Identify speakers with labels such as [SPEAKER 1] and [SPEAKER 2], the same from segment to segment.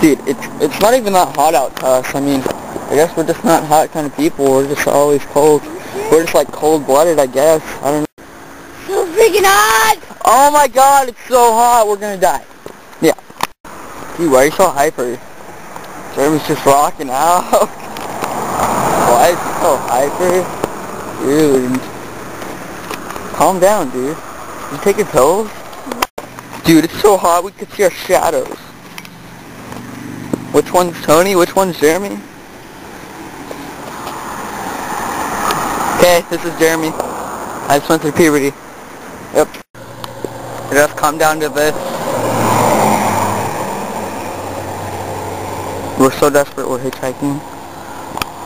[SPEAKER 1] Dude, it's it's not even that hot out uh, to us. I mean, I guess we're just not hot kind of people. We're just always cold. We're just like cold-blooded, I guess. I don't know.
[SPEAKER 2] So freaking hot!
[SPEAKER 1] Oh my god, it's so hot. We're gonna die. Yeah. Dude, why are you so hyper? Jeremy's just rocking out. why is he so hyper? Dude. Calm down, dude. You taking pills? Dude, it's so hot we could see our shadows. Which one's Tony? Which one's Jeremy? Okay, this is Jeremy. I just went through puberty. Yep. Just come down to this. We're so desperate we're hitchhiking.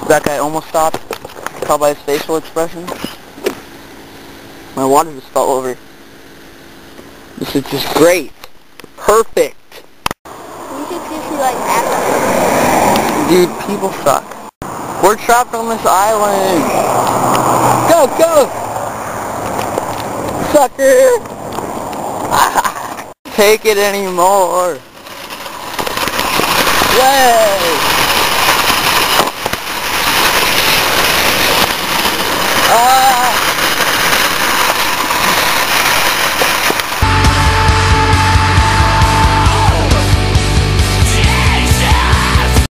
[SPEAKER 1] That guy almost stopped. Tell by his facial expression. My water just fell over. This is just great. Perfect.
[SPEAKER 2] You should seriously like act
[SPEAKER 1] Dude, people suck. We're trapped on this island. Go, go! Sucker! Take it anymore.